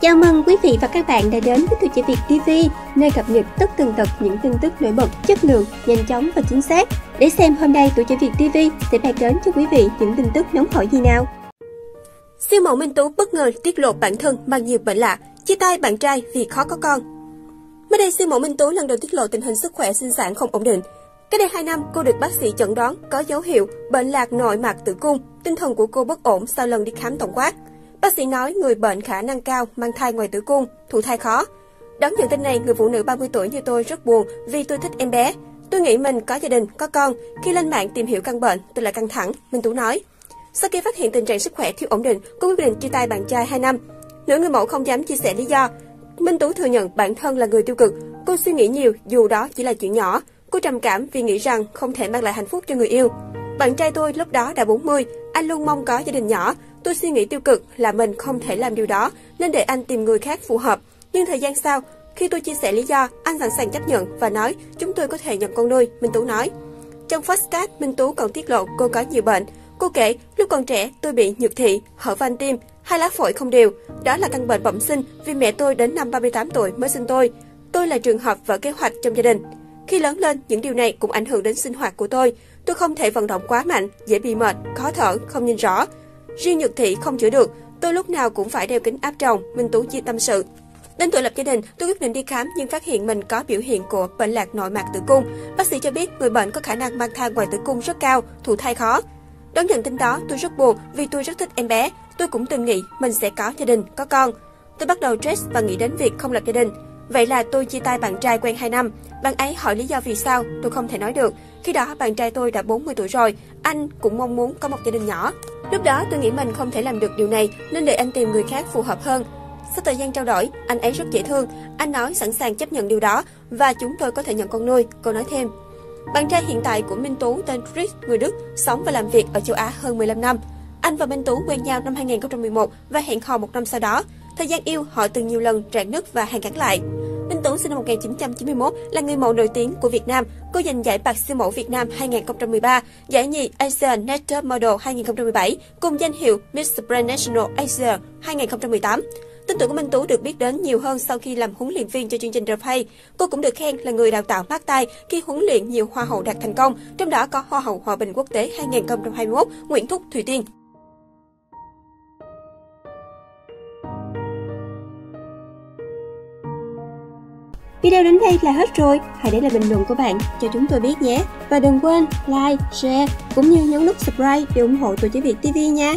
Chào mừng quý vị và các bạn đã đến với Tuổi Trẻ Việt TV, nơi cập nhật tất tần tật những tin tức nổi bật, chất lượng, nhanh chóng và chính xác. Để xem hôm nay Tuổi Trẻ Việt TV sẽ mang đến cho quý vị những tin tức nóng hổi gì nào. Siêu mẫu Minh Tú bất ngờ tiết lộ bản thân mang nhiều bệnh lạ, chia tay bạn trai vì khó có con. Mới đây, siêu mẫu Minh Tú lần đầu tiết lộ tình hình sức khỏe sinh sản không ổn định. Cách đây 2 năm, cô được bác sĩ chẩn đoán có dấu hiệu bệnh lạc nội mạc tử cung, tinh thần của cô bất ổn sau lần đi khám tổng quát. Bác sĩ nói người bệnh khả năng cao mang thai ngoài tử cung, thụ thai khó. Đón nhận tin này, người phụ nữ 30 tuổi như tôi rất buồn vì tôi thích em bé. Tôi nghĩ mình có gia đình, có con. Khi lên mạng tìm hiểu căn bệnh, tôi lại căng thẳng, Minh Tú nói. Sau khi phát hiện tình trạng sức khỏe thiếu ổn định, cô quyết định chia tay bạn trai 2 năm. Nữ người mẫu không dám chia sẻ lý do. Minh Tú thừa nhận bản thân là người tiêu cực. Cô suy nghĩ nhiều dù đó chỉ là chuyện nhỏ. Cô trầm cảm vì nghĩ rằng không thể mang lại hạnh phúc cho người yêu. Bạn trai tôi lúc đó đã 40, anh luôn mong có gia đình nhỏ. Tôi suy nghĩ tiêu cực là mình không thể làm điều đó, nên để anh tìm người khác phù hợp. Nhưng thời gian sau, khi tôi chia sẻ lý do, anh sẵn sàng chấp nhận và nói chúng tôi có thể nhận con nuôi, Minh Tú nói. Trong podcast, Minh Tú còn tiết lộ cô có nhiều bệnh. Cô kể, lúc còn trẻ tôi bị nhược thị, hở van tim, hai lá phổi không đều. Đó là căn bệnh bẩm sinh vì mẹ tôi đến năm 38 tuổi mới sinh tôi. Tôi là trường hợp vỡ kế hoạch trong gia đình. Khi lớn lên, những điều này cũng ảnh hưởng đến sinh hoạt của tôi. Tôi không thể vận động quá mạnh, dễ bị mệt, khó thở, không nhìn rõ. Riêng nhược thị không chữa được, tôi lúc nào cũng phải đeo kính áp tròng, Minh Tú chia tâm sự. Đến tuổi lập gia đình, tôi quyết định đi khám nhưng phát hiện mình có biểu hiện của bệnh lạc nội mạc tử cung. Bác sĩ cho biết người bệnh có khả năng mang thai ngoài tử cung rất cao, thụ thai khó. Đón nhận tin đó, tôi rất buồn vì tôi rất thích em bé. Tôi cũng từng nghĩ mình sẽ có gia đình, có con. Tôi bắt đầu stress và nghĩ đến việc không lập gia đình. Vậy là tôi chia tay bạn trai quen 2 năm. Bạn ấy hỏi lý do vì sao, tôi không thể nói được. Khi đó bạn trai tôi đã 40 tuổi rồi, anh cũng mong muốn có một gia đình nhỏ. Lúc đó tôi nghĩ mình không thể làm được điều này nên để anh tìm người khác phù hợp hơn. Sau thời gian trao đổi, anh ấy rất dễ thương. Anh nói sẵn sàng chấp nhận điều đó và chúng tôi có thể nhận con nuôi, cô nói thêm. Bạn trai hiện tại của Minh Tú tên Chris, người Đức, sống và làm việc ở châu Á hơn 15 năm. Anh và Minh Tú quen nhau năm 2011 và hẹn hò một năm sau đó. Thời gian yêu, họ từng nhiều lần rạn nứt và hàn gắn lại. Minh Tú sinh năm 1991 là người mẫu nổi tiếng của Việt Nam. Cô giành giải bạc siêu mẫu Việt Nam 2013, giải nhì Asian Nature Model 2017 cùng danh hiệu Miss National Asia 2018. Tên tuổi của Minh Tú được biết đến nhiều hơn sau khi làm huấn luyện viên cho chương trình The Play. Cô cũng được khen là người đào tạo mát tay khi huấn luyện nhiều hoa hậu đạt thành công, trong đó có Hoa hậu Hòa bình quốc tế 2021 Nguyễn Thúc Thùy Tiên. Video đến đây là hết rồi. Hãy để lại bình luận của bạn cho chúng tôi biết nhé. Và đừng quên like, share cũng như nhấn nút subscribe để ủng hộ tụi chức Việt TV nha.